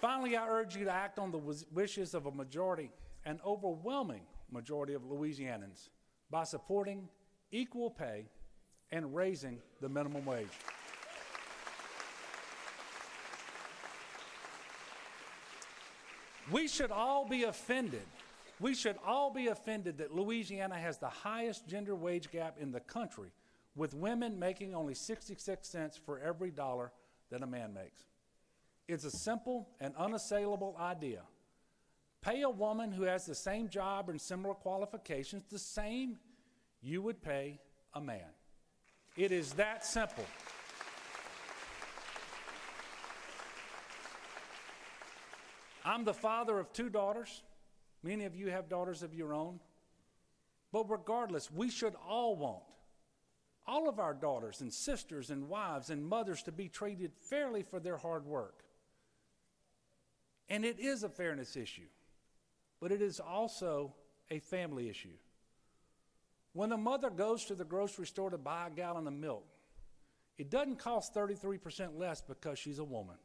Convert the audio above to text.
Finally, I urge you to act on the wishes of a majority, an overwhelming majority of Louisianans, by supporting equal pay and raising the minimum wage. We should all be offended. We should all be offended that Louisiana has the highest gender wage gap in the country, with women making only 66 cents for every dollar that a man makes. It's a simple and unassailable idea. Pay a woman who has the same job and similar qualifications the same you would pay a man. It is that simple. I'm the father of two daughters. Many of you have daughters of your own. But regardless, we should all want all of our daughters and sisters and wives and mothers to be treated fairly for their hard work. And it is a fairness issue, but it is also a family issue. When a mother goes to the grocery store to buy a gallon of milk, it doesn't cost 33% less because she's a woman.